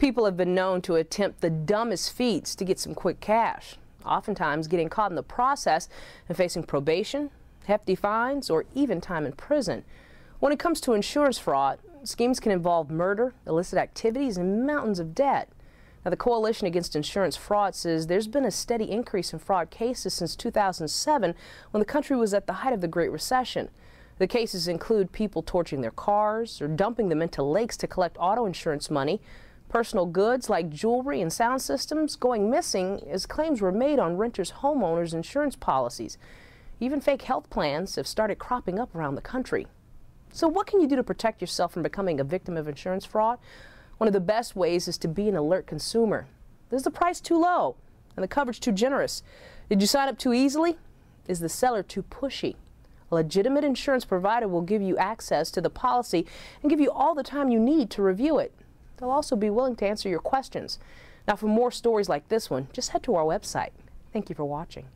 People have been known to attempt the dumbest feats to get some quick cash, oftentimes getting caught in the process and facing probation, hefty fines, or even time in prison. When it comes to insurance fraud, schemes can involve murder, illicit activities, and mountains of debt. Now, the Coalition Against Insurance Fraud says there's been a steady increase in fraud cases since 2007 when the country was at the height of the Great Recession. The cases include people torching their cars or dumping them into lakes to collect auto insurance money, personal goods like jewelry and sound systems going missing as claims were made on renters' homeowners' insurance policies. Even fake health plans have started cropping up around the country. So what can you do to protect yourself from becoming a victim of insurance fraud? One of the best ways is to be an alert consumer. Is the price too low and the coverage too generous? Did you sign up too easily? Is the seller too pushy? A legitimate insurance provider will give you access to the policy and give you all the time you need to review it. They'll also be willing to answer your questions. Now, for more stories like this one, just head to our website. Thank you for watching.